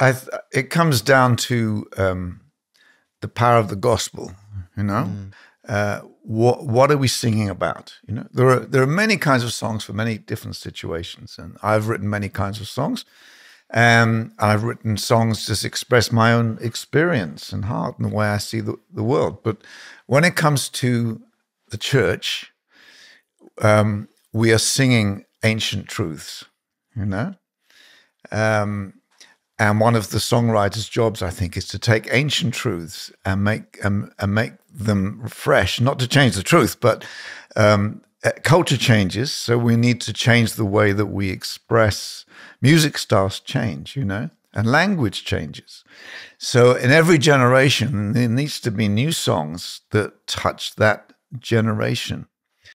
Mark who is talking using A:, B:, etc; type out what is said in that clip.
A: I th- it comes down to um, the power of the gospel. You know, mm. uh, what what are we singing about? You know, there are there are many kinds of songs for many different situations, and I've written many kinds of songs. Um, I've written songs to express my own experience and heart and the way I see the, the world. But when it comes to the church, um, we are singing ancient truths, you know? Um, and one of the songwriter's jobs, I think, is to take ancient truths and make and, and make them fresh. Not to change the truth, but um, uh, culture changes, so we need to change the way that we express. Music styles change, you know, and language changes. So in every generation, there needs to be new songs that touch that generation.